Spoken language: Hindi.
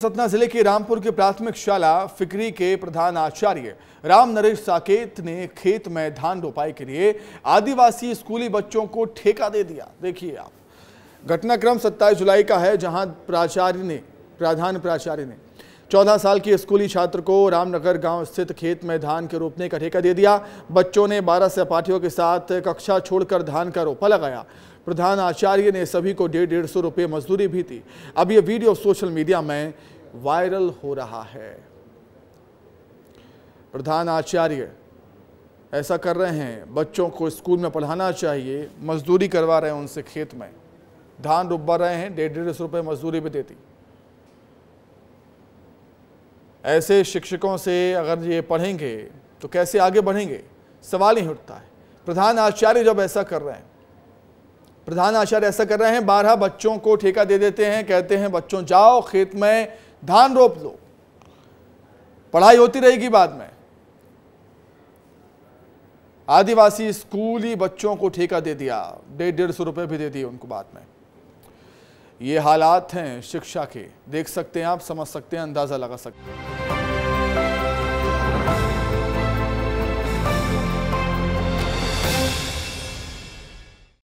सतना ज़िले के रामपुर की प्राथमिक शाला फिक्री के प्रधान आचार्य राम नरेश साकेत ने खेत में धान रोपाई के लिए आदिवासी स्कूली बच्चों को ठेका दे दिया। देखिए आप, घटनाक्रम 27 जुलाई का है, जहाँ प्राचार्य ने, प्रधान प्राचार्य ने 14 साल की स्कूली छात्र को रामनगर गाँव स्थित खेत में धान के रोपने का ठेका दे दिया। बच्चों ने 12 सहपाठियों के साथ कक्षा छोड़कर धान का रोपा लगाया। प्रधान आचार्य ने सभी को डेढ़ डेढ़ सौ रुपये मजदूरी भी दी। अब ये वीडियो सोशल मीडिया में वायरल हो रहा है। प्रधान आचार्य, ऐसा कर रहे हैं। बच्चों को स्कूल में पढ़ाना चाहिए। मजदूरी करवा रहे हैं उनसे खेत में। धान रुपवा रहे हैं, डेढ़ डेढ़ सौ रुपये मजदूरी भी देती ऐसे शिक्षकों से अगर ये पढ़ेंगे तो कैसे आगे बढ़ेंगे? सवाल ही उठता है। प्रधान आचार्य जब ऐसा कर रहे हैं, प्रधान आचार्य ऐसा कर रहे हैं, बारह बच्चों को ठेका दे देते हैं, कहते हैं, बच्चों, जाओ, खेत में धान रोप लो। पढ़ाई होती रहेगी बाद में। आदिवासी स्कूली बच्चों को ठेका दे दिया, डेढ़ डेढ़ सौ रुपये भी दे दिए उनको बाद में। ये हालात हैं शिक्षा के। देख सकते हैं आप, समझ सकते हैं, अंदाज़ा लगा सकते हैं।